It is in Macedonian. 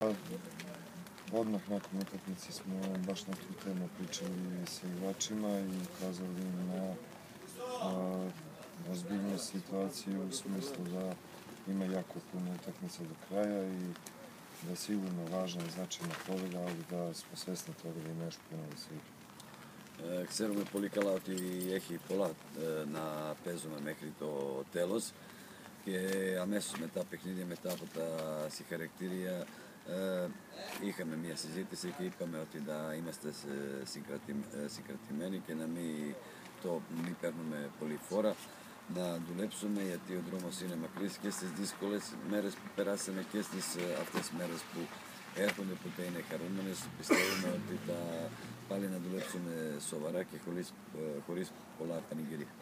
Па, Одмах након утакмици смо баш на ту тему причали со играчима и казали им на озбилна ситуација у смислу да има јако пуна утакмица до краја и да е сигурно важна и значајна победа, али да сме свесни тоа да има јаш пуно да се игра. Ксерве поликалаот и ехи пола на пезуме мекрито телос, ке а месо сме метапота нидеме тапата си характерија, ε, είχαμε μια συζήτηση και είπαμε ότι να είμαστε συγκρατημένοι και να μην, το, μην παίρνουμε πολύ φόρα να δουλέψουμε γιατί ο δρόμος είναι μακρύς και στις δύσκολες μέρες που περάσαμε και στις αυτές τις μέρες που έρχονται που θα είναι χαρούμενες πιστεύουμε ότι θα πάλι να δουλέψουμε σοβαρά και χωρίς, χωρίς πολλά πανηγυρία.